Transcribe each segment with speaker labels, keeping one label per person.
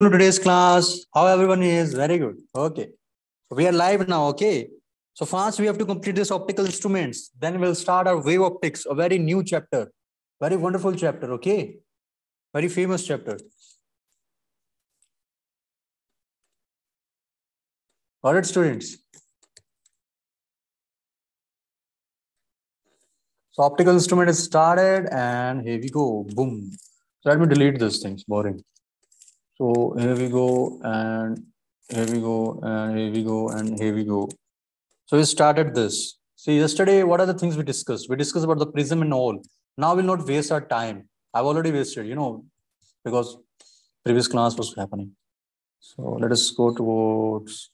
Speaker 1: to today's class. How everyone is? Very good. Okay. We are live now. Okay. So first we have to complete this optical instruments. Then we'll start our wave optics, a very new chapter. Very wonderful chapter. Okay. Very famous chapter. All right, students. So optical instrument is started and here we go. Boom. So let me delete these things. Boring. So here we go and here we go and here we go and here we go. So we started this. See, yesterday, what are the things we discussed? We discussed about the prism and all. Now we'll not waste our time. I've already wasted, you know, because previous class was happening. So let us go towards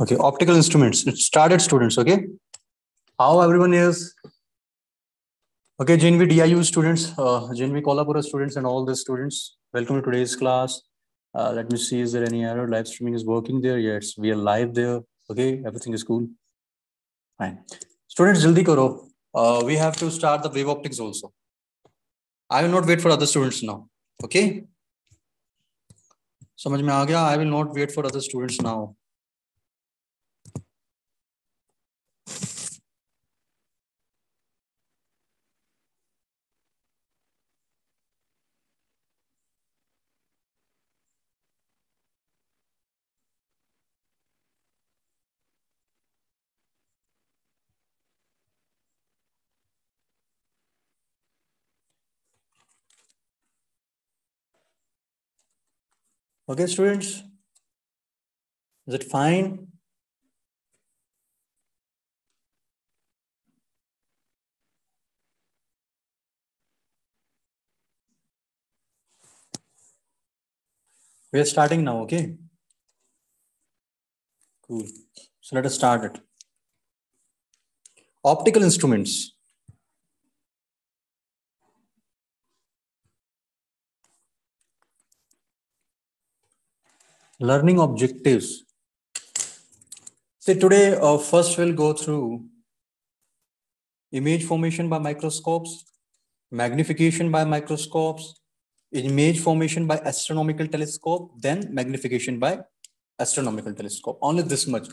Speaker 1: Okay, optical instruments. It started students, okay? How everyone is? Okay, JNV DIU students, uh, JNV Kolhapura students and all the students, welcome to today's class. Uh, let me see, is there any error? Live streaming is working there? Yes, we are live there. Okay, everything is cool. Fine. Students, jaldi karo. Uh, we have to start the wave optics also. I will not wait for other students now. Okay? समझ में आ गया I will not wait for other students now. Okay, students? Is it fine? We are starting now, okay? Cool. So let us start it. Optical instruments. Learning objectives. See, today, uh, first we'll go through image formation by microscopes, magnification by microscopes, image formation by astronomical telescope, then magnification by astronomical telescope. Only this much.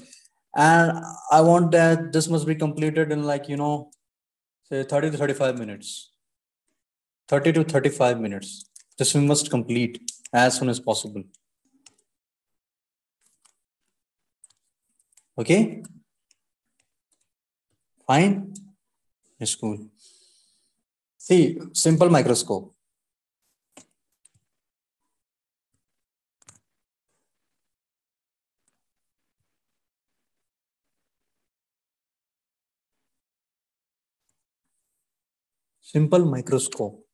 Speaker 1: And I want that this must be completed in like, you know, say 30 to 35 minutes. 30 to 35 minutes. This we must complete as soon as possible. Okay. Fine. It's cool. See, simple microscope. Simple microscope.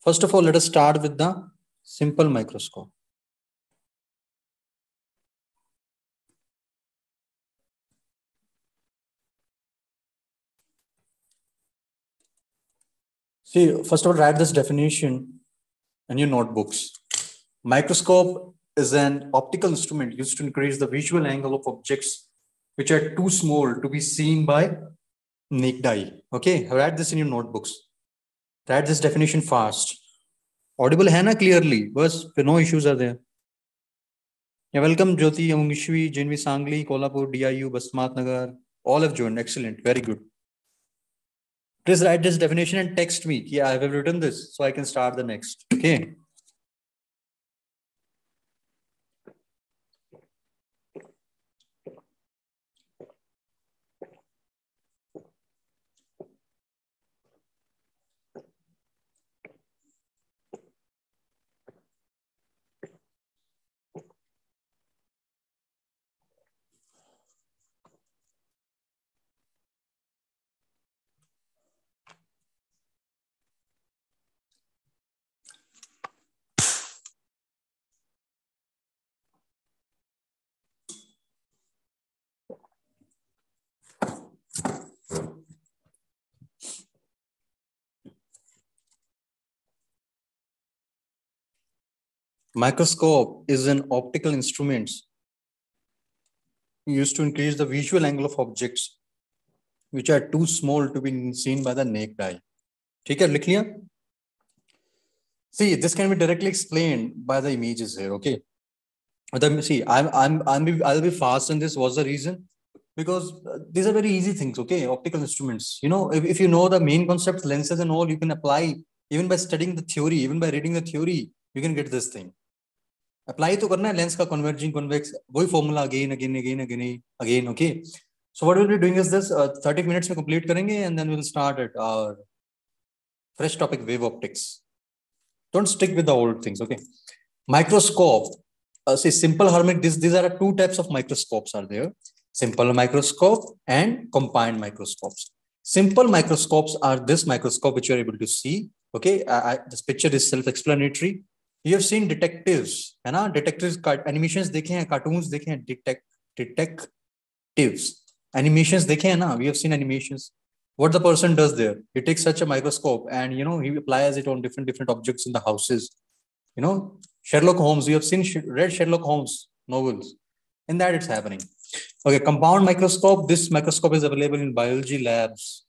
Speaker 1: First of all, let us start with the simple microscope. See, first of all, write this definition in your notebooks. Microscope is an optical instrument used to increase the visual angle of objects which are too small to be seen by naked eye. Okay, write this in your notebooks. Write this definition fast. Audible hai na clearly, but no issues are there. Yeah, welcome Jyoti, Amungishwi, JNV Sangli, Kolhapur, DIU, Basmat Nagar. All have joined. Excellent. Very good. Please write this definition and text me. Yeah, I have written this so I can start the next. Okay. Microscope is an optical instrument used to increase the visual angle of objects which are too small to be seen by the naked eye. ठीक है लिख See, this can be directly explained by the images here. Okay. The, see, I'm I'm I'm I'll be fast in this. What's the reason? Because uh, these are very easy things. Okay, optical instruments. You know, if, if you know the main concepts, lenses and all, you can apply even by studying the theory, even by reading the theory, you can get this thing. Apply तो करना है lens का converging convex वही formula again again again again again okay so what will be doing is this 30 minutes में complete करेंगे and then will start it our fresh topic wave optics don't stick with the old things okay microscope see simple harmonic this this are two types of microscopes are there simple microscope and compound microscopes simple microscopes are this microscope which you are able to see okay this picture is self explanatory you have seen detectives है ना detectives animations देखे हैं cartoons देखे हैं detect detectives animations देखे हैं ना we have seen animations what the person does there he takes such a microscope and you know he applies it on different different objects in the houses you know sherlock holmes you have seen read sherlock holmes novels in that it's happening okay compound microscope this microscope is available in biology labs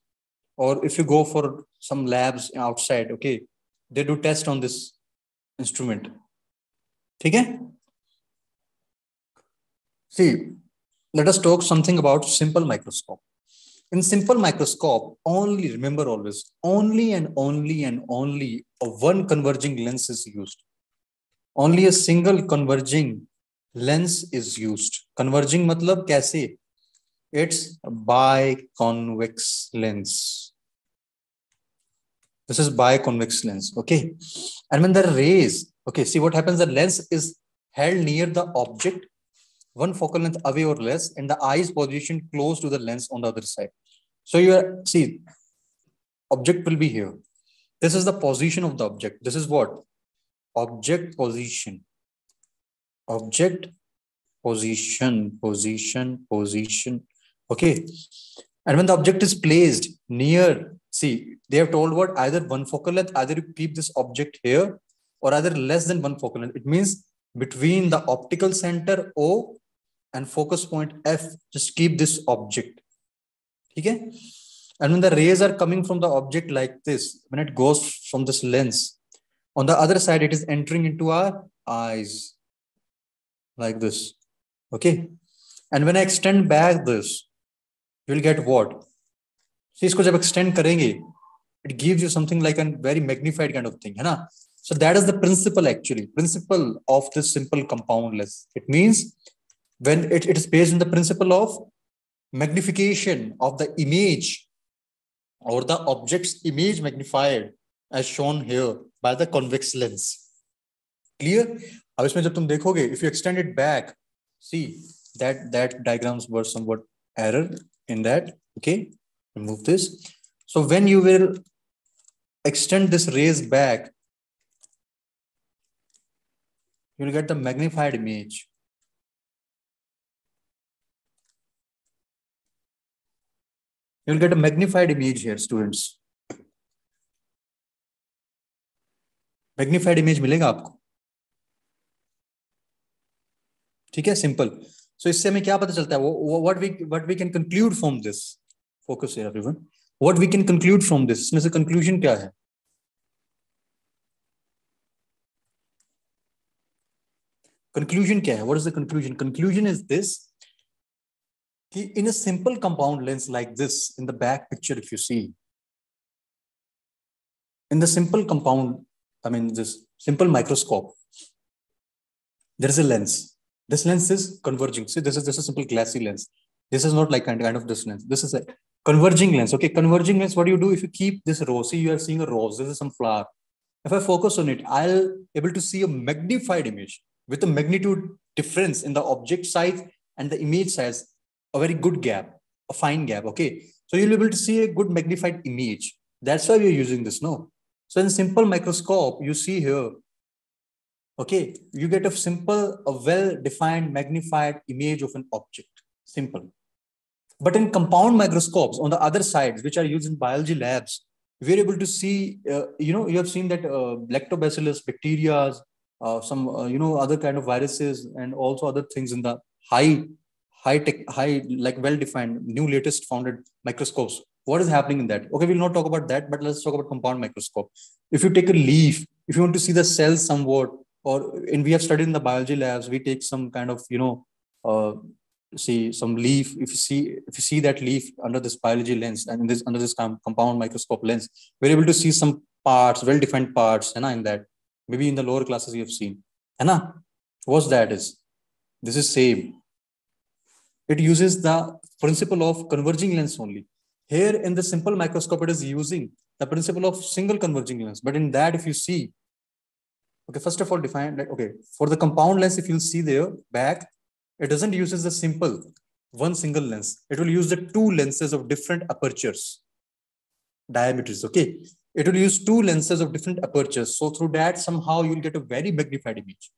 Speaker 1: or if you go for some labs outside okay they do test on this Instrument. ठीक है? See let us talk something about simple microscope in simple microscope only remember always only and only and only one converging lens is use only a single converging lens is use converging मतलब कैसे? It's by convex lens this is biconvex lens. Okay. And when the rays, okay, see what happens, the lens is held near the object, one focal length away or less, and the eye is positioned close to the lens on the other side. So you are, see, object will be here. This is the position of the object. This is what? Object position. Object position, position, position. Okay. And when the object is placed near see, they have told what either one focal length, either you keep this object here or either less than one focal length. It means between the optical center O and focus point F, just keep this object. Okay? And when the rays are coming from the object like this, when it goes from this lens, on the other side, it is entering into our eyes like this. Okay. And when I extend back this, you will get what? So इसको जब extend करेंगे it gives you something like an very magnified kind of thing है ना? So that is the principle actually principle of this simple compound lens it means when it it is based in the principle of magnification of the image और the objects image magnified as shown here by the convex lens clear अब इसमें जब तुम देखोगे if you extend it back see that that diagrams were somewhat error in that okay remove this. So when you will extend this rays back, you will get the magnified image. You will get a magnified image here, students. Magnified image मिलेगा आपको ठीक है simple so so, इससे हमें क्या पता चलता है वो what we what we can conclude from this focus here everyone what we can conclude from this इसमें से conclusion क्या है conclusion क्या है what is the conclusion conclusion is this in a simple compound lens like this in the back picture if you see in the simple compound i mean this simple microscope there is a lens this lens is converging see this is this is simple glassy lens this is not like kind, kind of this lens this is a Converging lens. Okay, converging lens, what do you do if you keep this rose? See, you are seeing a rose. This is some flower. If I focus on it, I'll able to see a magnified image with a magnitude difference in the object size and the image size, a very good gap, a fine gap. Okay, so you'll be able to see a good magnified image. That's why we're using this. No, so in simple microscope, you see here. Okay, you get a simple, a well-defined, magnified image of an object. Simple. But in compound microscopes on the other sides, which are used in biology labs, we're able to see, uh, you know, you have seen that uh, lactobacillus, bacteria, uh, some uh, you know other kind of viruses and also other things in the high high tech high like well defined new latest founded microscopes. What is happening in that? Okay we'll not talk about that but let's talk about compound microscope. If you take a leaf if you want to see the cells somewhat or and we have studied in the biology labs we take some kind of you know uh, see some leaf if you see if you see that leaf under this biology lens and this under this compound microscope lens we're able to see some parts well defined parts and in that maybe in the lower classes you have seen. Anna, what's that is? This is same. It uses the principle of converging lens only. Here in the simple microscope it is using the principle of single converging lens. But in that if you see okay first of all define like okay for the compound lens if you'll see there back it doesn't use the simple one single lens it will use the two lenses of different apertures diameters okay it will use two lenses of different apertures. So through that, somehow you'll get a very magnified image.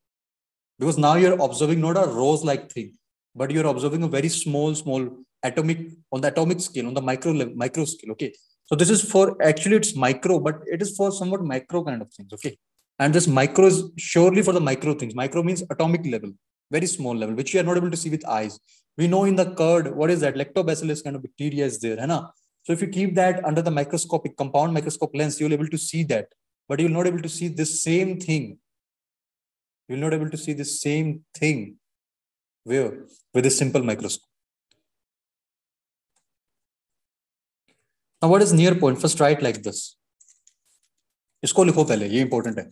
Speaker 1: Because now you're observing not a rose-like thing, but you're observing a very small, small atomic, on the atomic scale, on the micro level, micro scale, okay? So this is for, actually it's micro, but it is for somewhat micro kind of things, okay? And this micro is surely for the micro things. Micro means atomic level, very small level, which you are not able to see with eyes. We know in the curd, what is that? Lactobacillus kind of bacteria is there, hai so if you keep that under the microscopic compound microscope lens, you'll able to see that, but you'll not able to see the same thing. You'll not able to see the same thing where with a simple microscope. Now, what is near point? First, write like this. इसको लिखो पहले ये important है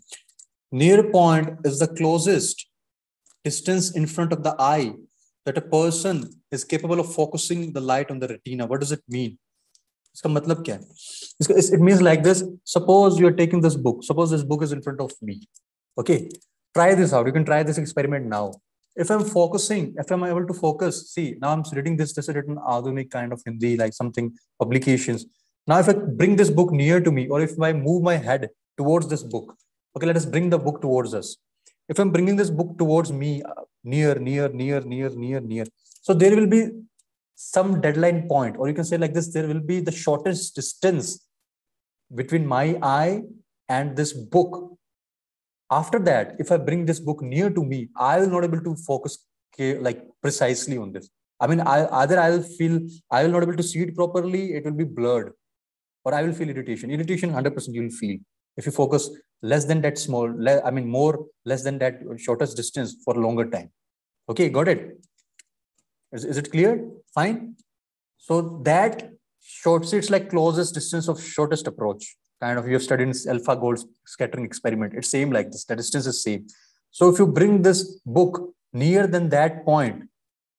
Speaker 1: near point is the closest distance in front of the eye that a person is capable of focusing the light on the retina what does it mean इसका मतलब क्या है it means like this suppose you are taking this book suppose this book is in front of me okay try this out you can try this experiment now if i'm focusing if i'm able to focus see now i'm reading this this is written adhunik kind of hindi like something publications now if i bring this book near to me or if i move my head towards this book okay let us bring the book towards us if i'm bringing this book towards me uh, near near near near near near so there will be some deadline point, or you can say like this, there will be the shortest distance between my eye and this book. After that, if I bring this book near to me, I will not able to focus like precisely on this. I mean, I, either I will feel, I will not able to see it properly, it will be blurred, or I will feel irritation. Irritation, 100% you will feel. If you focus less than that small, I mean, more, less than that shortest distance for longer time. Okay, got it? Is, is it clear? Fine. So that short it's like closest distance of shortest approach. Kind of you have studied in AlphaGold scattering experiment. It's same like this. The distance is same. So if you bring this book near than that point,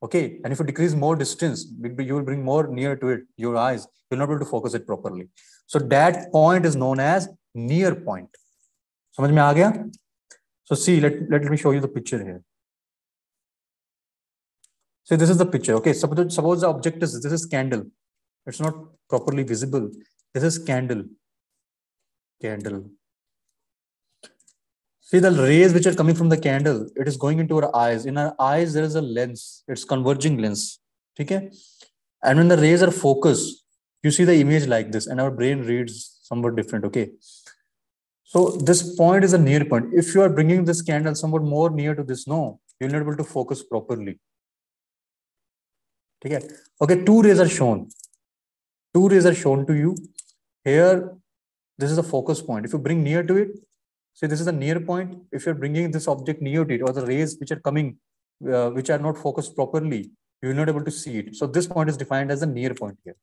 Speaker 1: okay, and if you decrease more distance, you will bring more near to it, your eyes, you'll not be able to focus it properly. So that point is known as near point. समझ में आ गया? So see, let, let me show you the picture here. So this is the picture. Okay, suppose, suppose the object is this is candle. It's not properly visible. This is candle. Candle. See the rays which are coming from the candle, it is going into our eyes. In our eyes, there is a lens. It's converging lens. Okay? And when the rays are focused, you see the image like this, and our brain reads somewhat different. Okay. So this point is a near point. If you are bringing this candle somewhat more near to this, no, you'll not be able to focus properly. Okay, okay two rays are shown. Two rays are shown to you. Here, this is a focus point. If you bring near to it, say this is a near point. If you're bringing this object near to it or the rays which are coming, uh, which are not focused properly, you're not able to see it. So this point is defined as a near point here.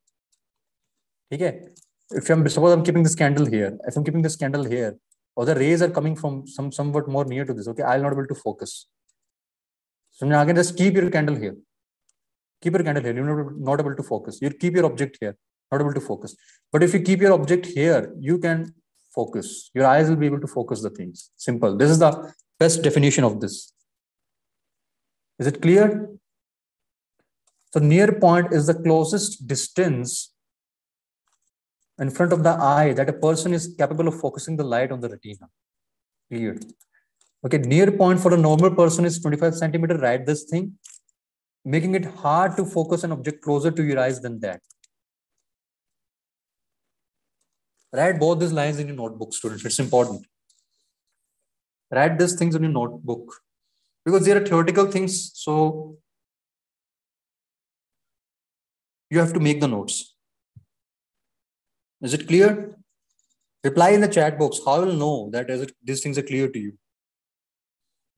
Speaker 1: Okay, if i'm suppose i'm keeping this candle here if i'm keeping this candle here or the rays are coming from some somewhat more near to this okay i'll not be able to focus. So now again just keep your candle here. Keep your candle here. You're not able to focus. You keep your object here not able to focus. But if you keep your object here you can focus. Your eyes will be able to focus the things. Simple. This is the best definition of this. Is it clear? So near point is the closest distance in front of the eye that a person is capable of focusing the light on the retina clear okay near point for a normal person is 25 centimeter write this thing making it hard to focus an object closer to your eyes than that. Write both these lines in your notebook, students. It's important. write these things in your notebook because they are theoretical things so you have to make the notes is it clear reply in the chat box how will know that as it, these things are clear to you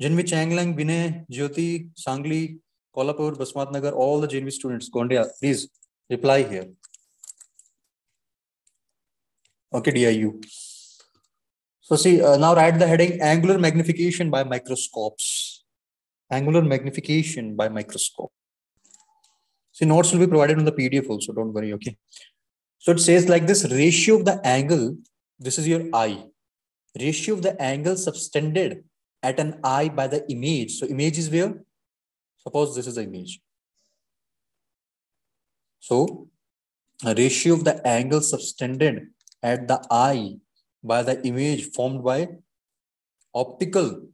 Speaker 1: JNV Changlang, Vinay, Jyoti, Sangli, Kolhapur, Basmat Nagar, all the JNV students, Gondia, please reply here. Okay, DIU. So see, uh, now write the heading angular magnification by microscopes. Angular magnification by microscope. See, notes will be provided on the PDF also, don't worry, okay? So it says like this ratio of the angle, this is your eye. Ratio of the angle subtended at an eye by the image. So image is where? Suppose this is the image. So ratio of the angle subtended at the eye by the image formed by optical.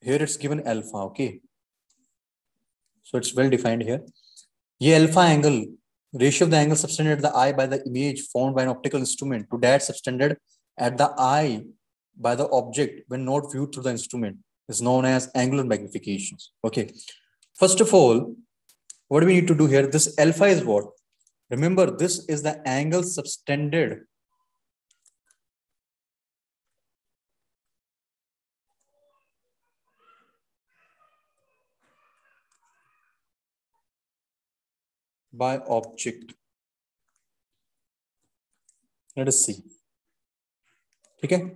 Speaker 1: Here it's given alpha, okay? So it's well defined here. ये alpha angle, ratio of the angle subtended at the eye by the image formed by an optical instrument to that subtended at the eye by the object when not viewed through the instrument is known as angular magnifications. Okay. First of all, what do we need to do here? This alpha is what? Remember, this is the angle subtended by object. Let us see. Okay.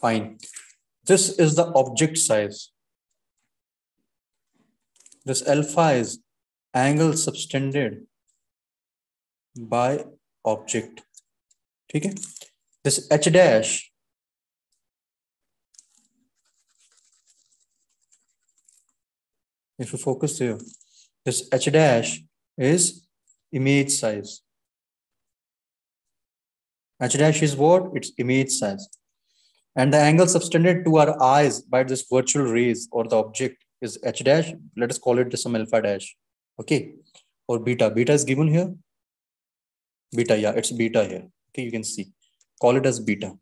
Speaker 1: Fine. This is the object size. This alpha is angle subtended by object. Okay. This h dash if you focus here, this h dash is image size. h dash is what? It's image size. And the angle subtended to our eyes by this virtual rays or the object is h dash. Let us call it some alpha dash. Okay. Or beta. Beta is given here. Beta, yeah, it's beta here. Okay, you can see. Call it as beta.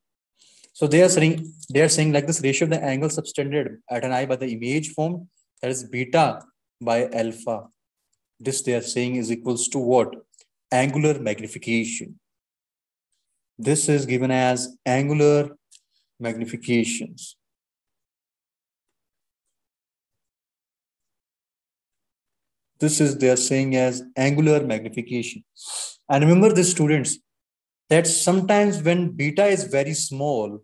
Speaker 1: So they are saying they are saying like this ratio of the angle subtended at an eye by the image formed that is beta by alpha. This they are saying is equals to what? Angular magnification. This is given as angular magnifications. This is they are saying as angular magnification. And remember the students, that sometimes when beta is very small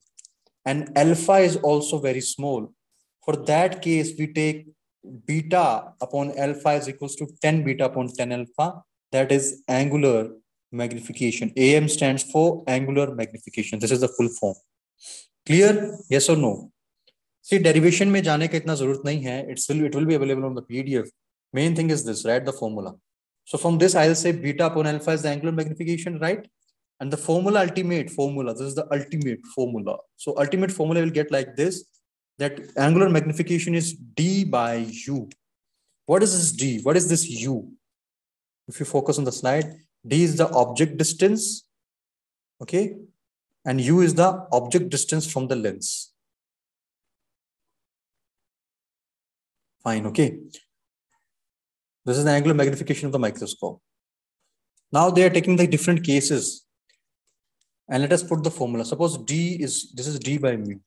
Speaker 1: and alpha is also very small, for that case, we take beta upon alpha is equals to tan beta upon tan alpha. That is angular magnification. AM stands for angular magnification. This is the full form. Clear? Yes or no? See, derivation में jane का इतना जरूरत नहीं है. It's will it will be available on the PDF. Main thing is this. Write the formula. So from this, I'll say beta upon alpha is the angular magnification, right? And the formula, ultimate formula. This is the ultimate formula. So ultimate formula will get like this that angular magnification is d by u what is this d what is this u if you focus on the slide d is the object distance okay and u is the object distance from the lens. Fine, okay. This is the angular magnification of the microscope. Now they are taking the different cases and let us put the formula. Suppose D is, this is D by mu.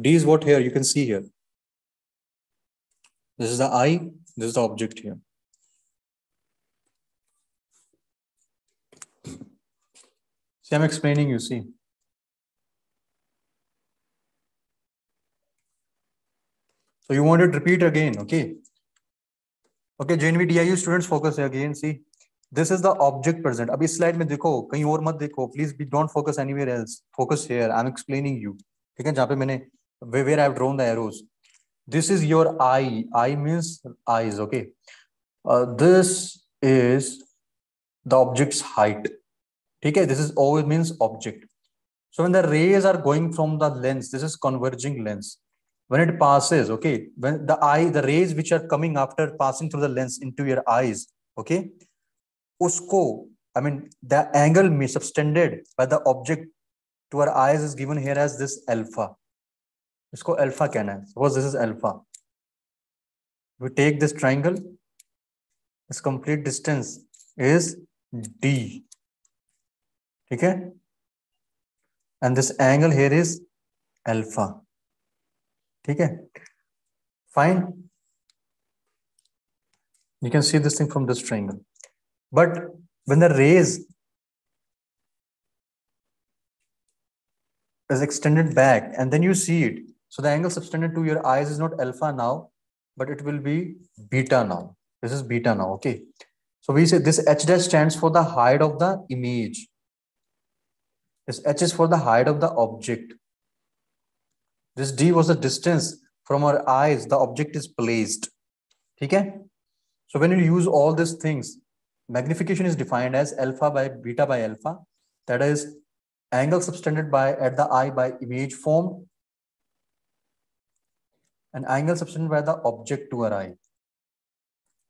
Speaker 1: D is what here, you can see here. This is the eye, this is the object here. See, I'm explaining, you see. So you want to repeat again, okay? Okay, JNV DIU students focus again, see. This is the object present. अब इस slide में देखो कहीं और मत देखो. Please be don't focus anywhere else. Focus here. I'm explaining you. ठीक है जहाँ पे मैंने where I've drawn the arrows. This is your eye. Eye means eyes. Okay. Uh, this is the object's height. Okay, this is always means object. So when the rays are going from the lens, this is converging lens. When it passes, okay, when the eye, the rays which are coming after passing through the lens into your eyes, okay, usko I mean, the angle subtended by the object to our eyes is given here as this alpha. इसको alpha कहना है। Suppose this is alpha we take this triangle is complete distance is D ठीक है? And this angle here is alpha ठीक है? Fine you can see this thing from this triangle but when the rays is extended back and then you see it so the angle subtended to your eyes is not alpha now, but it will be beta now. This is beta now, okay? So we say this h dash stands for the height of the image. This h is for the height of the object. This d was the distance from our eyes the object is placed. Okay? So when you use all these things, magnification is defined as alpha by beta by alpha. That is angle subtended by at the eye by image form and angle subtended by the object to our eye.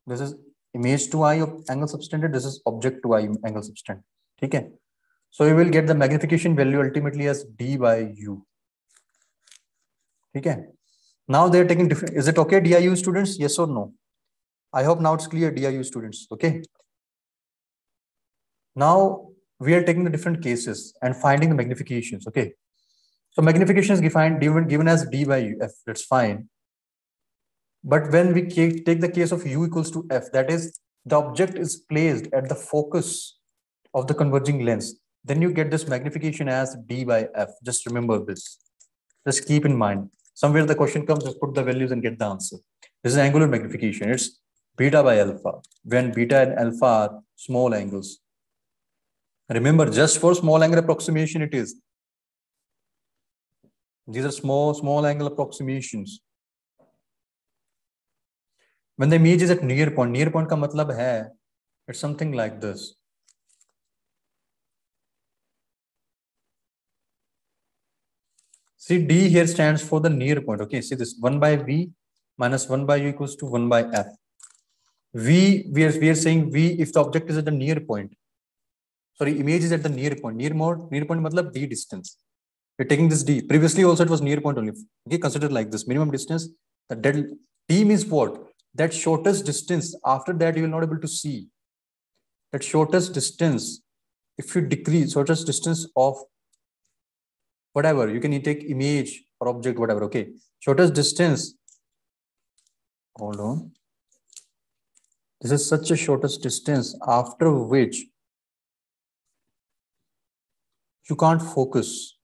Speaker 1: This is image to eye of angle subtended. This is object to eye angle subtended. Okay. So you will get the magnification value ultimately as d by u. Okay. Now they are taking different. Is it okay, DIU students? Yes or no? I hope now it's clear, DIU students. Okay. Now we are taking the different cases and finding the magnifications. Okay. So magnification is defined given, given as d by f. That's fine. But when we take the case of u equals to f, that is the object is placed at the focus of the converging lens, then you get this magnification as d by f. Just remember this. Just keep in mind. Somewhere the question comes, just put the values and get the answer. This is angular magnification. It's beta by alpha, when beta and alpha are small angles. Remember, just for small angle approximation, it is. These are small, small angle approximations. When the image is at near point, near point ka matlab hai, it's something like this. See, D here stands for the near point. Okay, see this 1 by V minus 1 by U equals to 1 by F. V, we are, we are saying V if the object is at the near point. Sorry, image is at the near point. Near mode, near point matlab D distance. We're taking this D. Previously also it was near point only. Okay, consider like this. Minimum distance. The dead D means what? That shortest distance. After that, you will not able to see. That shortest distance. If you decrease shortest distance of whatever, you can take image or object, whatever. Okay. Shortest distance. Hold on. This is such a shortest distance after which you can't focus.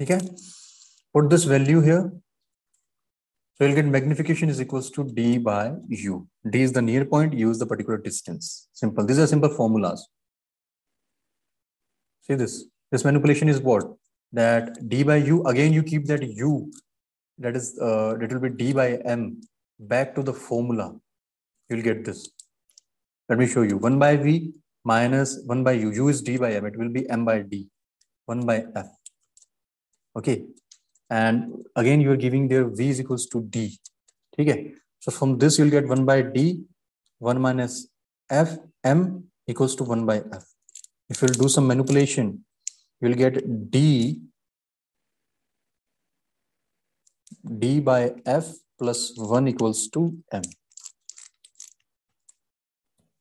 Speaker 1: Okay, put this value here. So you'll get magnification is equals to d by u. d is the near point, u is the particular distance. Simple. These are simple formulas. See this. This manipulation is what? That d by u, again you keep that u that is uh, that will be d by m back to the formula you'll get this let me show you 1 by v minus 1 by u u is d by m it will be m by d 1 by f okay and again you are giving there v is equals to d okay so from this you'll get 1 by d 1 minus f m equals to 1 by f if you'll do some manipulation you'll get d d by f plus 1 equals to m.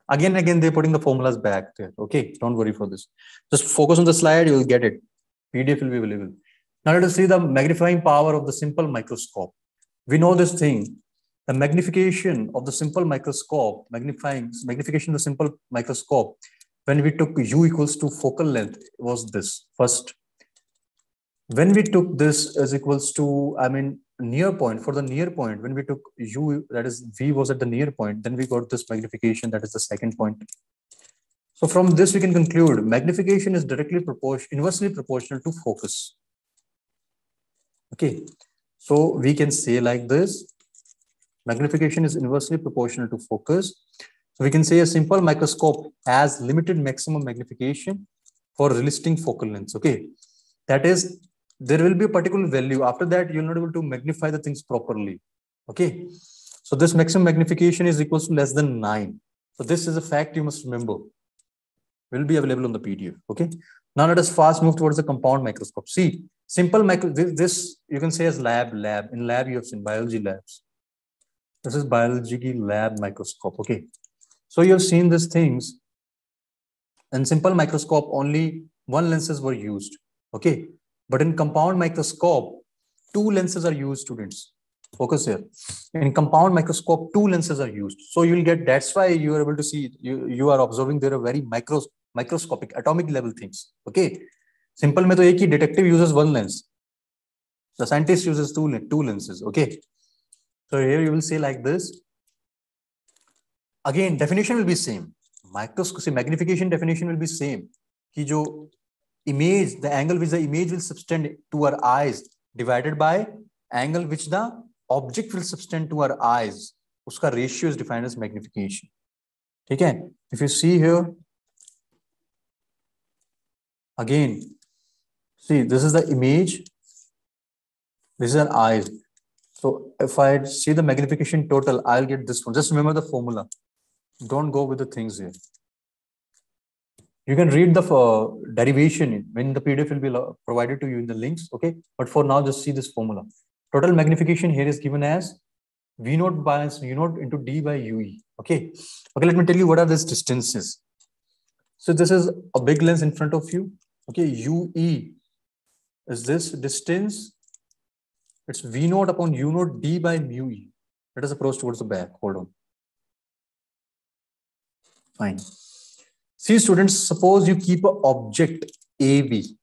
Speaker 1: Again, again, they're putting the formulas back there. Okay, don't worry for this. Just focus on the slide, you'll get it. PDF will be available. Now let us see the magnifying power of the simple microscope. We know this thing. The magnification of the simple microscope, magnifying magnification of the simple microscope, when we took u equals to focal length, was this. First, when we took this as equals to, I mean, near point, for the near point, when we took u, that is v was at the near point, then we got this magnification, that is the second point. So from this, we can conclude magnification is directly proportional, inversely proportional to focus. Okay, so we can say like this, magnification is inversely proportional to focus. So we can say a simple microscope has limited maximum magnification for realistic focal lengths. Okay, that is there will be a particular value after that you're not able to magnify the things properly okay So this maximum magnification is equals to less than nine. So this is a fact you must remember. Will be available on the PDF. Okay. Now let us fast move towards the compound microscope. See, simple micro. This, you can say as lab. Lab in lab you have seen biology labs. This is biology lab microscope. Okay. So you have seen these things. In simple microscope, only one lenses were used. Okay. But in compound microscope, two lenses are used, students. Focus here. In compound microscope, two lenses are used. So you'll get, that's why you are able to see, you, you are observing there are very micro, microscopic, atomic level things. Okay. Simple में तो ये ही detective uses one lens. The scientist uses two two lenses okay so here you will see like this again definition will be same microscopy magnification definition will be same कि जो image the angle which the image will subtend to our eyes divided by angle which the object will subtend to our eyes उसका ratio is defined as magnification ठीक है? If you see here again see, this is the image. This is an eye So if I see the magnification total, I'll get this one. Just remember the formula. Don't go with the things here. You can read the uh, derivation when the PDF will be provided to you in the links. Okay. But for now, just see this formula. Total magnification here is given as V naught by U naught into D by UE. Okay. Okay. Let me tell you what are these distances. So this is a big lens in front of you. Okay. UE is this distance. It's V naught upon U naught D by mu E. Let us approach towards the back. Hold on. Fine. See students, suppose you keep an object AB.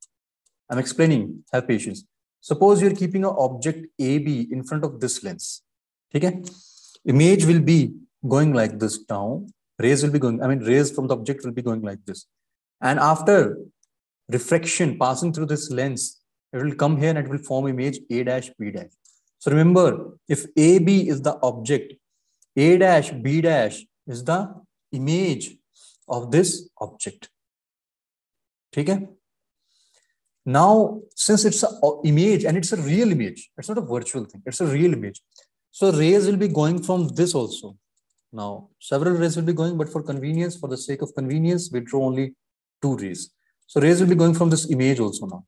Speaker 1: I'm explaining, have patience. Suppose you're keeping an object AB in front of this lens. Okay? Image will be going like this down. Rays will be going, I mean, rays from the object will be going like this. And after refraction passing through this lens, it will come here and it will form image A dash B dash. So remember, if AB is the object, A dash B dash is the image of this object. Okay? Now, since it's an image and it's a real image, it's not a virtual thing, it's a real image. So rays will be going from this also. Now, several rays will be going, but for convenience, for the sake of convenience, we draw only two rays. So rays will be going from this image also now.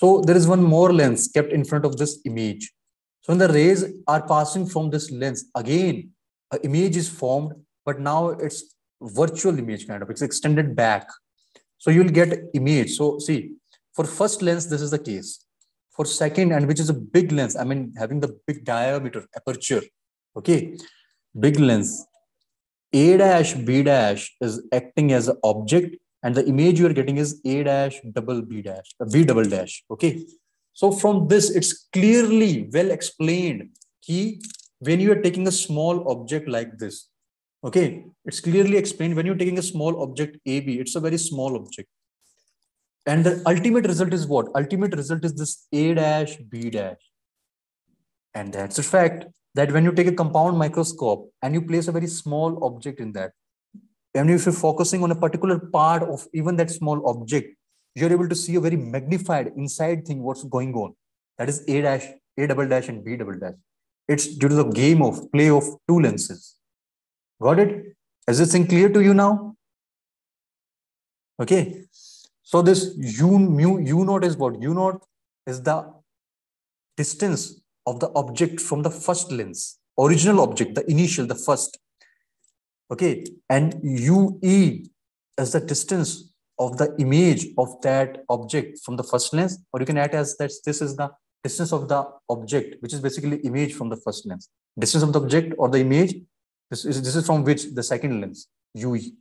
Speaker 1: So there is one more lens kept in front of this image. So when the rays are passing from this lens, again, an image is formed, but now it's virtual image kind of, it's extended back. So you'll get image. So see, for first lens, this is the case. For second, and which is a big lens, I mean, having the big diameter aperture, okay, big lens, A dash B dash is acting as an object, and the image you are getting is A dash double B dash, uh, B double dash, okay. So from this, it's clearly well explained key when you are taking a small object like this, okay, it's clearly explained when you're taking a small object AB, it's a very small object and the ultimate result is what? Ultimate result is this A dash B dash. And that's a fact that when you take a compound microscope and you place a very small object in that, and if you're focusing on a particular part of even that small object, you're able to see a very magnified inside thing what's going on. That is A dash, A double dash, and B double dash. It's due to the game of play of two lenses. Got it? Is this thing clear to you now? Okay. So this u mu u naught is what? U naught is the distance of the object from the first lens, original object, the initial, the first. Okay, and ue is the distance of the image of that object from the first lens, or you can add as that this is the distance of the object, which is basically image from the first lens. Distance of the object or the image, this is, this is from which the second lens, UE.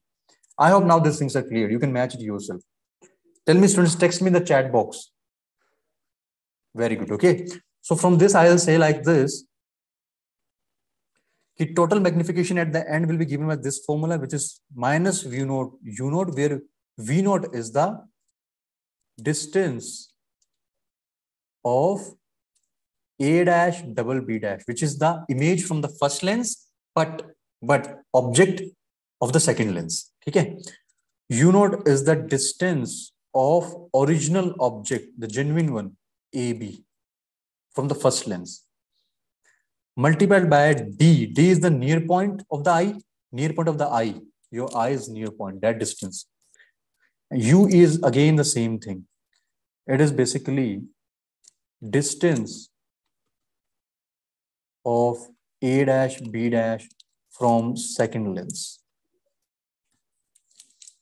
Speaker 1: I hope now these things are clear. You can match it yourself. Tell me students, text me in the chat box. Very good. Okay. So from this, I'll say like this. The total magnification at the end will be given by this formula, which is minus V naught U naught, where V naught is the distance of A dash double B dash, which is the image from the first lens, but but object of the second lens. Okay. U naught is the distance of original object, the genuine one, AB, from the first lens, multiplied by D. D is the near point of the eye, near point of the eye. Your eye is near point, that distance. U is again the same thing. It is basically distance of A dash B dash from second lens.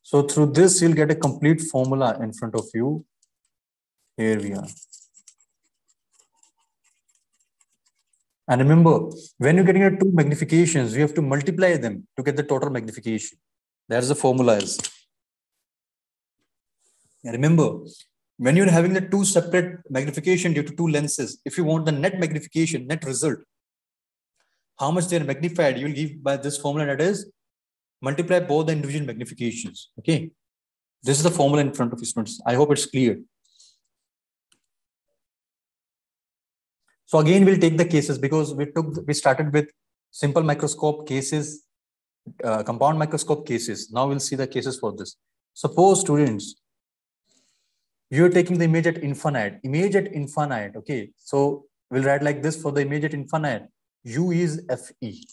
Speaker 1: So through this, you'll get a complete formula in front of you. Here we are. And remember, when you're getting a two magnifications, you have to multiply them to get the total magnification. There's the formula is. And remember, when you're having the two separate magnification due to two lenses, if you want the net magnification, net result, how much they're magnified, you'll give by this formula that is multiply both the individual magnifications. Okay. This is the formula in front of you students. I hope it's clear. So again, we'll take the cases because we took we started with simple microscope cases, uh, compound microscope cases. Now we'll see the cases for this. Suppose students, you're taking the image at infinite, image at infinite. Okay, so we'll write like this for the image at infinite. U is Fe.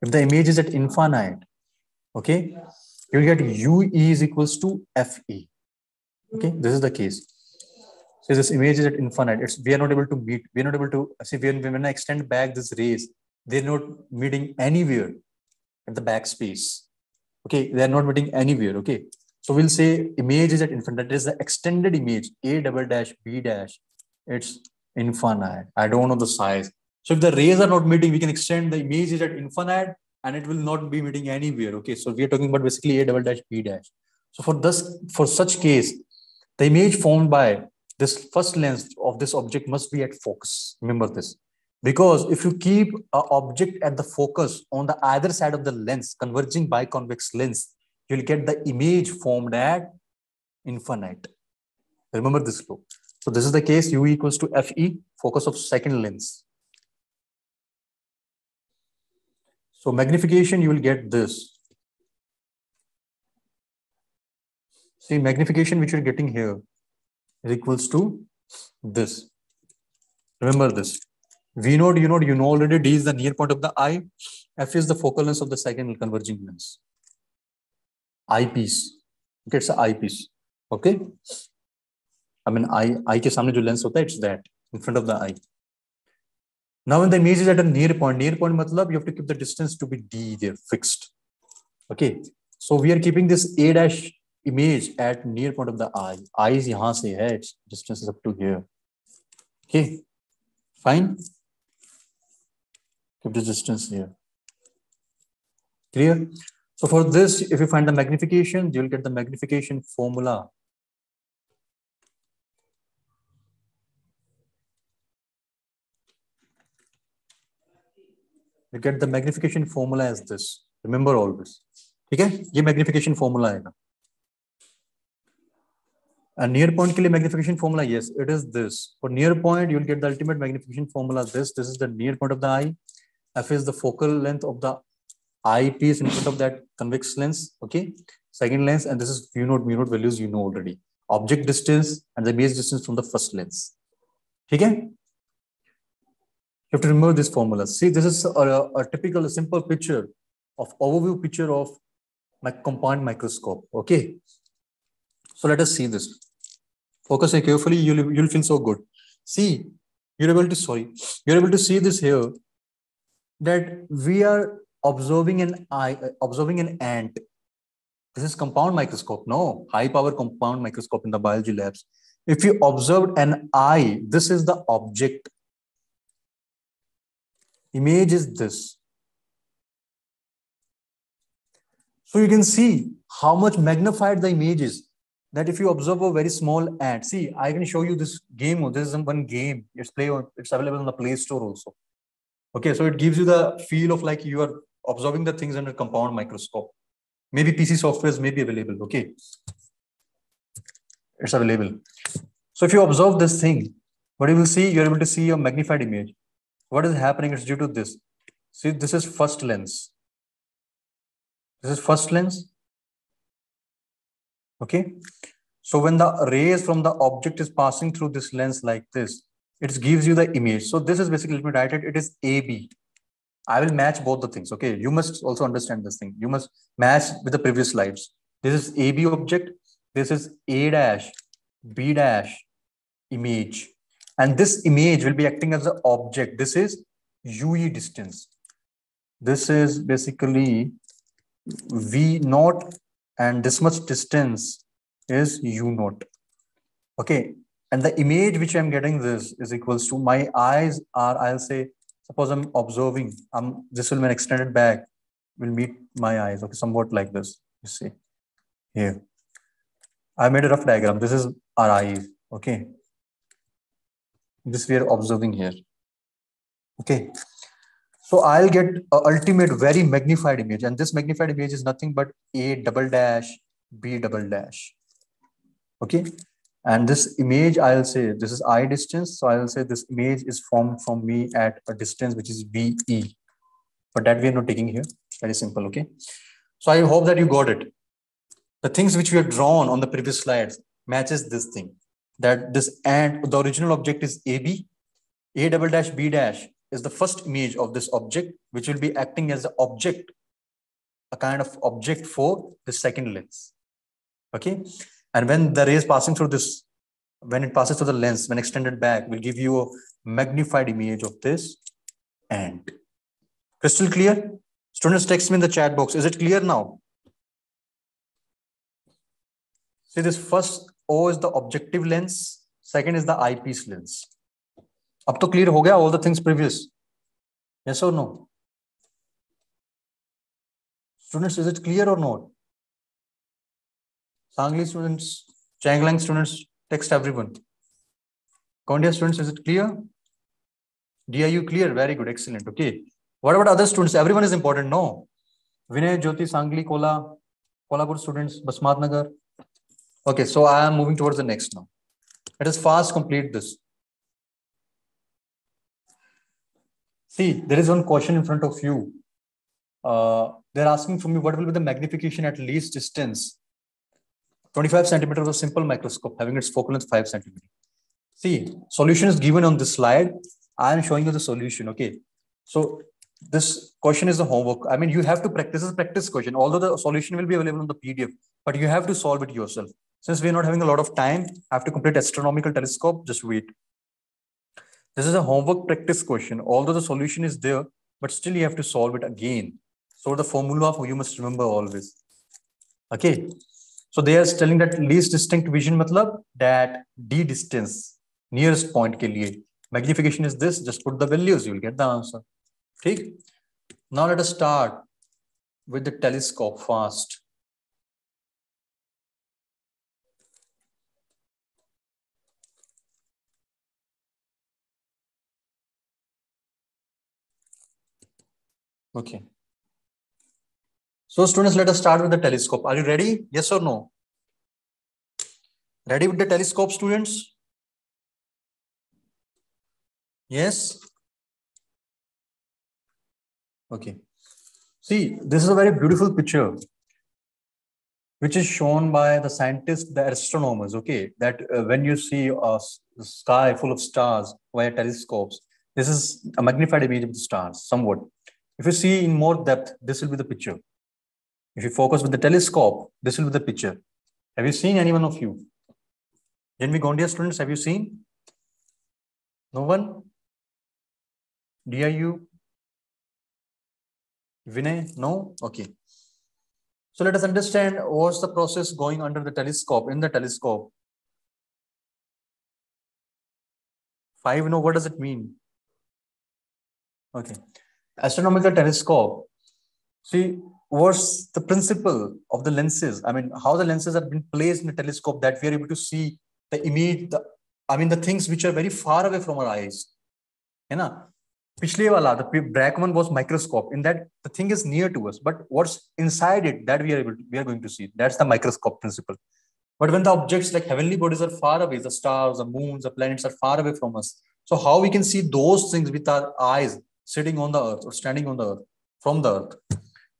Speaker 1: If the image is at infinite, okay, you'll get U is equals to Fe. Okay, this is the case. So this image is at infinite. It's we are not able to meet. We are not able to see when when I extend back this rays, they're not meeting anywhere at the back space. Okay, they are not meeting anywhere. Okay, so we'll say image is at infinite. That is the extended image A double dash B dash. It's infinite. I don't know the size. So if the rays are not meeting, we can extend the image is at infinite and it will not be meeting anywhere. Okay, so we are talking about basically A double dash B dash. So for this, for such case, the image formed by this first lens of this object must be at focus. Remember this. Because if you keep an object at the focus on the either side of the lens, converging biconvex lens, you'll get the image formed at infinite. Remember this. So this is the case U equals to FE, focus of second lens. So magnification, you will get this. See, magnification which you're getting here is equals to this. Remember this. V naught, U naught, you know already D is the near point of the eye. F is the focal length of the second converging lens. Eyepiece. Okay, it's an eyepiece. Okay. I mean, eye, eye के सामने जो lens होता it's that in front of the eye. Now when the image is at a near point, near point matlab, you have to keep the distance to be D there fixed. Okay. So we are keeping this A dash image at near point of the eye. Eye is yahan se hai, its distance is up to here. Okay, fine. Keep the distance here. Clear? So for this, if you find the magnification, you'll get the magnification formula. You get the magnification formula as this. Remember all this. Okay? ये magnification formula आएगा. and near point ke liye magnification formula, yes, it is this. For near point, you'll get the ultimate magnification formula. This, this is the near point of the eye. F is the focal length of the eyepiece in front of that convex lens. Okay. Second lens, and this is mu naught, mu naught values you know already. Object distance and the base distance from the first lens. Okay. You have to remember this formula. See, this is a, a typical, a simple picture of overview picture of my compound microscope. Okay. So let us see this. Focus here carefully, you'll, you'll feel so good. See, you're able to, sorry, you're able to see this here, that we are observing an eye, uh, observing an ant. This is compound microscope, no, high power compound microscope in the biology labs. If you observed an eye, this is the object. Image is this. So you can see how much magnified the image is that if you observe a very small ant, see, I can show you this game. Oh, this is one game. It's play. It's available on the Play Store also. Okay, so it gives you the feel of like you are observing the things under compound microscope. Maybe PC softwares may be available. Okay, it's available. So if you observe this thing, what you will see, you're able to see a magnified image. What is happening? It's due to this. See, this is first lens. This is first lens Okay. So when the rays from the object is passing through this lens like this, it gives you the image. So this is basically, let me write it, it is AB. I will match both the things. Okay, you must also understand this thing. You must match with the previous slides. This is AB object. This is A dash, B dash image. And this image will be acting as the object. This is UE distance. This is basically V naught and this much distance is U naught. Okay. And the image which I'm getting this is equals to my eyes are, I'll say, suppose I'm observing, I'm, this will be an extended back, will meet my eyes. Okay, somewhat like this. You see here. I made a rough diagram. This is our eyes. Okay. This we are observing here. Okay. So I'll get ultimate very magnified image. And this magnified image is nothing but A double dash, B double dash. Okay. And this image, I'll say this is I distance. So I'll say this image is formed from me at a distance which is VE. But that we are not taking here. Very simple. Okay. So I hope that you got it. The things which we have drawn on the previous slides matches this thing. That this and the original object is AB, A double dash B dash is the first image of this object, which will be acting as the object, a kind of object for the second lens. Okay. And when the ray is passing through this, when it passes through the lens, when extended back, will give you a magnified image of this and crystal clear. Students text me in the chat box. Is it clear now? See this first O is the objective lens. Second is the eyepiece lens. अब तो clear हो गया all the things previous yes और no students is it clear और no Sangli students चैंगलैंग students text every one कौंडिया students is it clear D I you clear very good excellent okay what about other students everyone is important no Vinay Jyoti Sangli Cola Kolhapur students Basmat Nagar okay so I am moving towards the next now it is fast complete this See, there is one question in front of you. Uh, they're asking for me what will be the magnification at least distance. 25 centimeters of simple microscope having its focal length 5 centimeter. See, solution is given on this slide. I am showing you the solution. Okay. So this question is the homework. I mean, you have to practice this practice question, although the solution will be available on the PDF, but you have to solve it yourself. Since we're not having a lot of time, I have to complete astronomical telescope. Just wait. This is a homework practice question. Although the solution is there, but still you have to solve it again. So the formula for you must remember always. Okay. So they are telling that least distinct vision matlab that d distance nearest point ke liye. Magnification is this. Just put the values. You will get the answer. Okay. Now let us start with the telescope fast. Okay. So students, let us start with the telescope. Are you ready? Yes or no? Ready with the telescope, students? Yes? Okay. See, this is a very beautiful picture, which is shown by the scientists, the astronomers, okay? That uh, when you see a sky full of stars via telescopes, this is a magnified image of the stars, somewhat. If you see in more depth, this will be the picture. If you focus with the telescope, this will be the picture. Have you seen any one of you? JNV Gondia students, have you seen? No one? DIU? Vinay? No? Okay. So let us understand what's the process going under the telescope, in the telescope. Five, no, what does it mean? Okay astronomical telescope, see what's the principle of the lenses? I mean, how the lenses have been placed in the telescope that we are able to see the image, the, I mean, the things which are very far away from our eyes. You know, पिछले वाला the black one was microscope in that the thing is near to us but what's inside it that we are able to, we are going to see that's the microscope principle but when the objects like heavenly bodies are far away the stars the moons the planets are far away from us so how we can see those things with our eyes sitting on the earth or standing on the earth from the earth.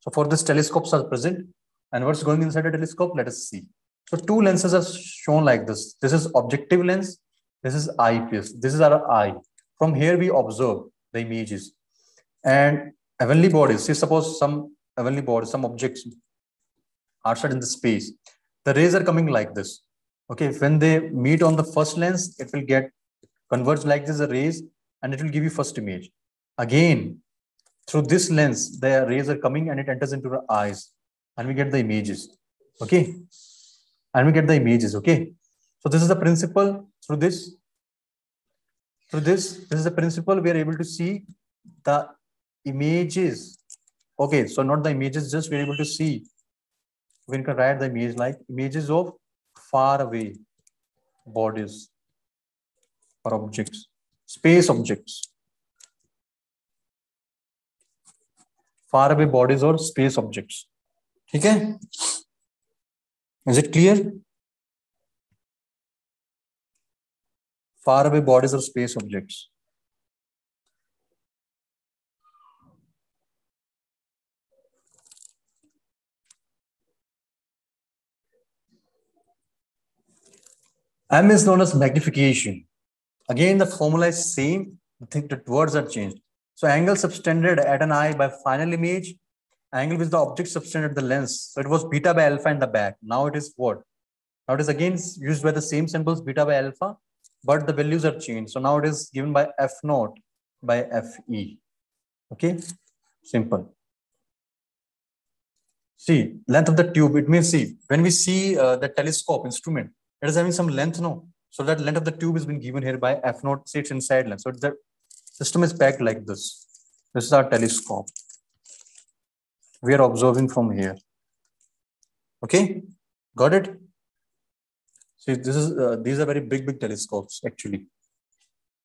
Speaker 1: So for this telescopes are present and what's going inside a telescope, let us see. So two lenses are shown like this. This is objective lens. This is eyepiece. This is our eye. From here we observe the images. And heavenly bodies. See, suppose some heavenly bodies, some objects are set in the space. The rays are coming like this. Okay, when they meet on the first lens, it will get converged like this, the rays, and it will give you first image. Again, through this lens, the rays are coming and it enters into the eyes, and we get the images. Okay, and we get the images. Okay, so this is the principle through this. Through this, this is the principle we are able to see the images. Okay, so not the images, just we're able to see. We can write the image like images of far away bodies or objects, space objects. Far away bodies or space objects. Okay? Is it clear? Far away bodies or space objects. M is known as magnification. Again, the formula is same. I think the words are changed. So angle subtended at an eye by final image, angle with the object subtended the lens. So it was beta by alpha in the back. Now it is what? Now it is again used by the same symbols beta by alpha, but the values are changed. So now it is given by F naught by Fe. Okay, simple. See, length of the tube, it means see, when we see uh, the telescope instrument, it is having some length, no? So that length of the tube has been given here by F naught, say it's inside length. So it's the system is packed like this. This is our telescope. We are observing from here. Okay, got it? See, this is uh, these are very big, big telescopes actually.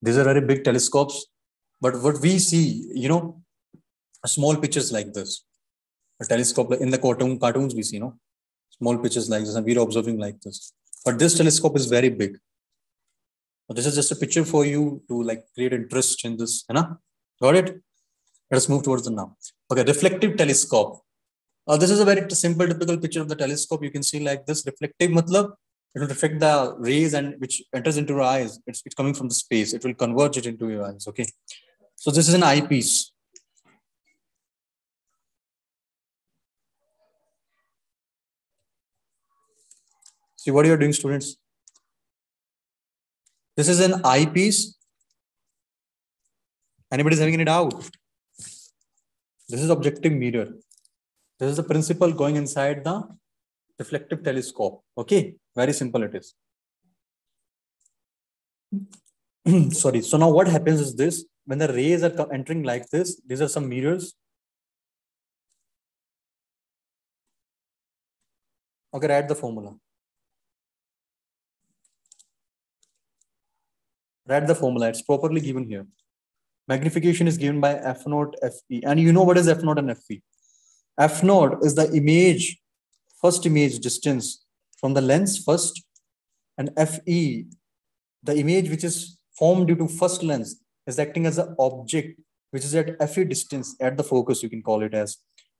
Speaker 1: These are very big telescopes, but what we see, you know, small pictures like this, a telescope in the cartoon cartoons we see, you know, small pictures like this, and we're observing like this. But this telescope is very big. This is just a picture for you to like create interest in this. You know? Got it? Let us move towards the now. Okay, reflective telescope. Uh, this is a very simple, typical picture of the telescope. You can see like this reflective matlab, it will reflect the rays and which enters into your eyes. It's, it's coming from the space. It will converge it into your eyes. Okay. So this is an eyepiece. See what you're doing, students. This is an eyepiece. Anybody's having any doubt? This is objective mirror. This is the principle going inside the reflective telescope. Okay, very simple it is. Sorry. So now what happens is this, when the rays are entering like this, these are some mirrors. Okay, write the formula. Write the formula. It's properly given here. Magnification is given by F naught Fe. And you know what is F naught and Fe? F naught is the image, first image distance from the lens first. And Fe, the image which is formed due to first lens, is acting as an object which is at Fe distance at the focus, you can call it as,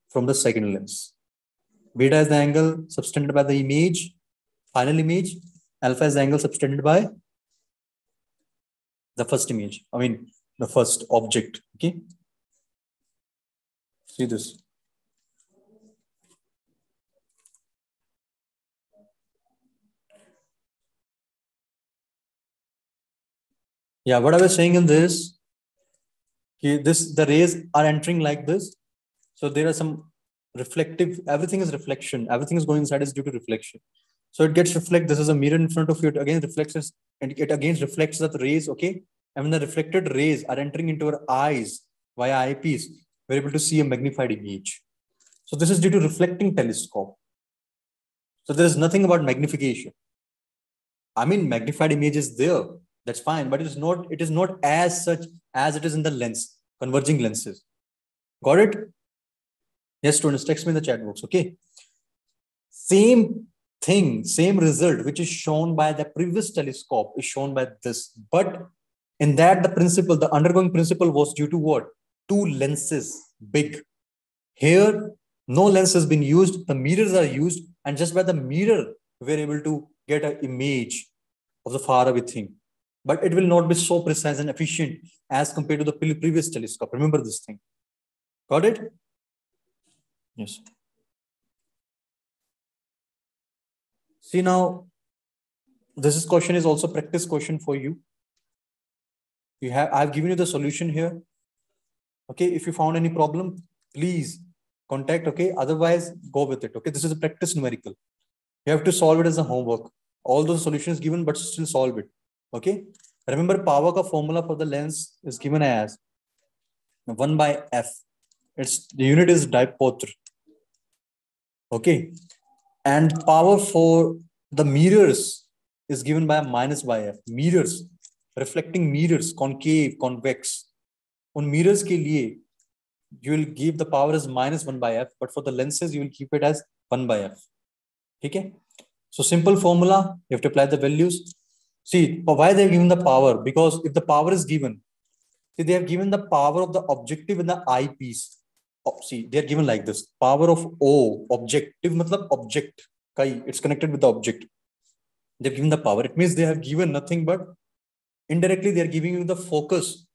Speaker 1: from the second lens. Beta is the angle subtended by the image, final image. Alpha is the angle subtended by the first image, I mean, the first object, okay? See this. Yeah, what I was saying in this, okay, this the rays are entering like this. So there are some reflective, everything is reflection. Everything is going inside is due to reflection. So it gets reflect. This is a mirror in front of you. It again reflects and it again reflects the rays. Okay. And when the reflected rays are entering into our eyes via eyepiece, we're able to see a magnified image. So this is due to reflecting telescope. So there is nothing about magnification. I mean, magnified image is there. That's fine, but it is not. It is not as such as it is in the lens, converging lenses. Got it? Yes, students, text me in the chat box. Okay. Same thing, same result, which is shown by the previous telescope, is shown by this. But in that, the principle, the undergoing principle was due to what? Two lenses, big. Here, no lens has been used, the mirrors are used, and just by the mirror, we're able to get an image of the far away thing. But it will not be so precise and efficient as compared to the previous telescope. Remember this thing. Got it? Yes. See now, this is question is also practice question for you. You have I've given you the solution here. Okay, if you found any problem, please contact. Okay, otherwise go with it. Okay, this is a practice numerical. You have to solve it as a homework. All those solutions given, but still solve it. Okay. Remember, power ka formula for the lens is given as 1 by f. It's the unit is diopter. Okay. And power for the mirrors is given by minus by f. Mirrors, reflecting mirrors, concave, convex. On mirrors ke liye, you will give the power as minus 1 by f, but for the lenses, you will keep it as 1 by f. Okay. So simple formula, you have to apply the values. See, why they're given the power? Because if the power is given, see, they have given the power of the objective in the eyepiece. Oh, see, they are given like this. Power of O, objective, matlab object. Kai, it's connected with the object. They've given the power. It means they have given nothing but indirectly they are giving you the focus.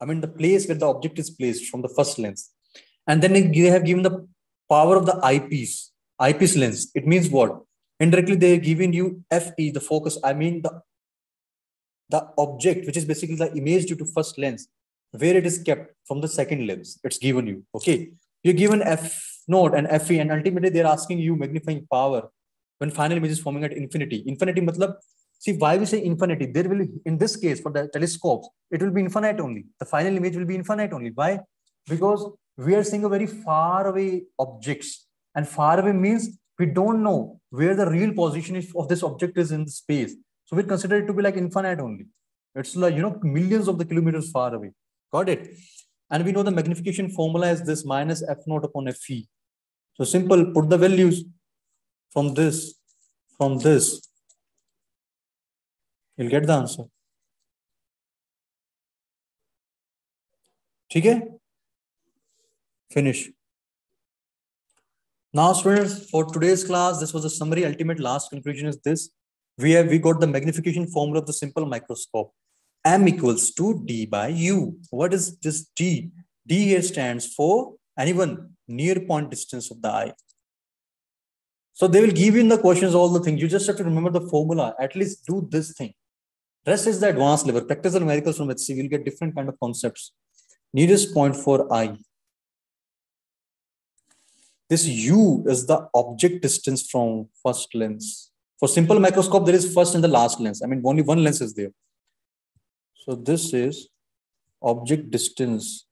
Speaker 1: I mean, the place where the object is placed from the first lens. And then they have given the power of the eyepiece, eyepiece lens. It means what? indirectly they're giving you fe the focus i mean the the object which is basically the image due to first lens where it is kept from the second lens. It's given you okay? You're given f naught and fe and ultimately they're asking you magnifying power when final image is forming at infinity. Infinity matlab see why we say infinity? There will in this case for the telescopes it will be infinite only. The final image will be infinite only. Why? Because we are seeing a very far away objects. And far away means we don't know where the real position is of this object is in space. So we consider it to be like infinite only. It's like, you know, millions of the kilometers far away. Got it? And we know the magnification formula is this minus f naught upon fe. So simple, put the values from this, from this. You'll get the answer. Okay? Finish. Now, students, for today's class, this was a summary. Ultimate last conclusion is this. We have we got the magnification formula of the simple microscope. M equals to D by U. What is this D? D here stands for anyone near point distance of the eye. So they will give you in the questions all the things. You just have to remember the formula. At least do this thing. Rest is the advanced level. Practice the numericals from HC. You'll get different kind of concepts. Nearest point for eye. This U is the object distance from first lens. For simple microscope, there is first and the last lens. I mean, only one lens is there. So this is object distance.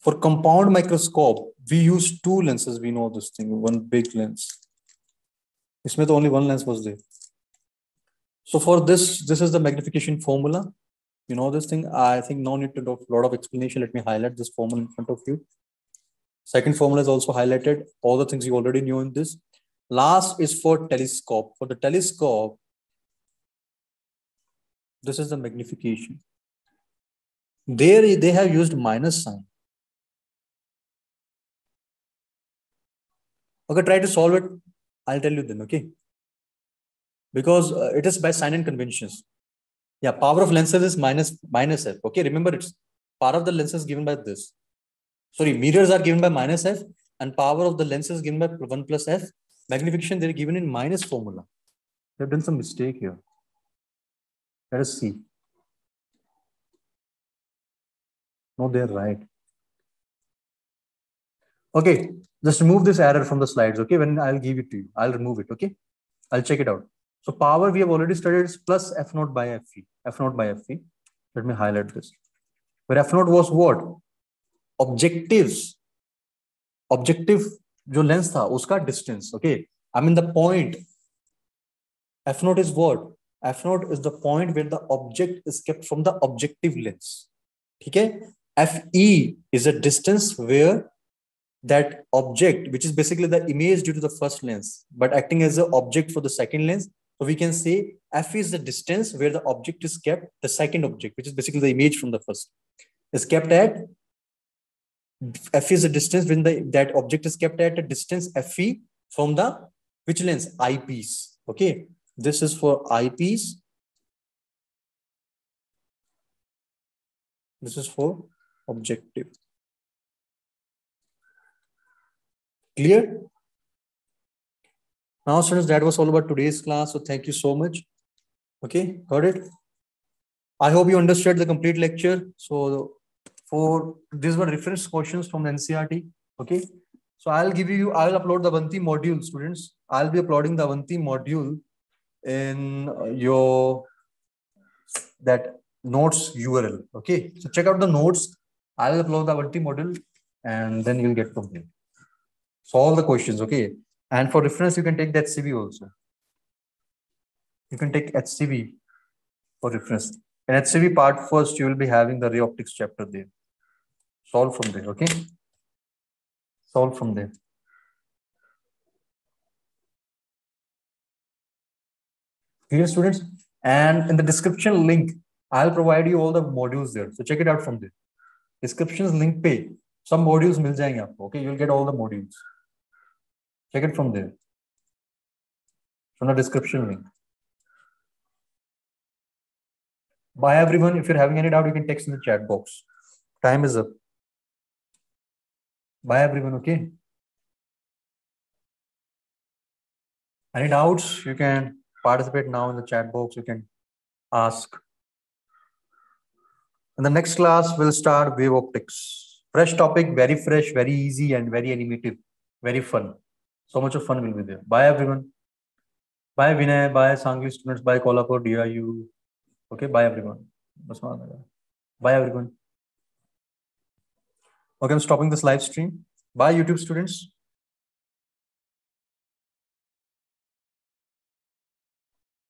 Speaker 1: For compound microscope, we use two lenses. We know this thing, one big lens. Isme only one lens was there. So for this, this is the magnification formula you know this thing i think no need to do a lot of explanation let me highlight this formula in front of you second formula is also highlighted all the things you already knew in this last is for telescope for the telescope this is the magnification there they have used minus sign okay try to solve it i'll tell you then okay because uh, it is by sign and conventions yeah, power of lenses is minus minus f. Okay, remember it's power of the lenses given by this. Sorry, mirrors are given by minus f, and power of the lenses given by 1 plus f. Magnification, they're given in minus formula. They've done some mistake here. Let us see. No, they're right. Okay, just remove this error from the slides. Okay, when I'll give it to you, I'll remove it. Okay, I'll check it out. So power we have already studied is plus f naught by fe, f naught by fe. Let me highlight this. Where f naught was what? Objectives. Objective जो lens था उसका distance. Okay. I mean the point. F naught is what? F naught is the point where the object is kept from the objective lens. Okay. Fe is a distance where that object, which is basically the image due to the first lens, but acting as an object for the second lens, so we can say f is the distance where the object is kept, the second object, which is basically the image from the first, is kept at f is the distance when the, that object is kept at a distance fe from the which lens eyepiece okay? This is for eyepiece this is for objective. Clear? Now students that was all about today's class so thank you so much. Okay? Got it? I hope you understood the complete lecture. So for these were reference questions from the NCERT. Okay. So I'll give you, I'll upload the Avanti module, students. I'll be uploading the Avanti module in uh, your that notes URL. Okay. So check out the notes. I'll upload the Avanti module and then you'll get complete. Solve the questions. Okay. And for reference, you can take that CV also. You can take HCV for reference. In HCV part first, you will be having the ray optics chapter there. Solve from there, okay? Solve from there. Clear students? And in the description link, I'll provide you all the modules there. So check it out from there. Descriptions link pay. Some modules mil jayenge okay? You'll get all the modules. Check it from there. From the description link. Bye everyone. If you're having any doubt, you can text in the chat box. Time is up. Bye everyone. Okay. Any doubts? You can participate now in the chat box. You can ask. In the next class, we'll start wave optics. Fresh topic, very fresh, very easy, and very animative, very fun. So much of fun will be there. Bye everyone. Bye Vinay. Bye Sangli students. Bye Kolhapur DIU. Okay, bye everyone. Bye everyone. Okay, I'm stopping this live stream. Bye YouTube students.